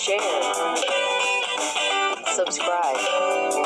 share, subscribe.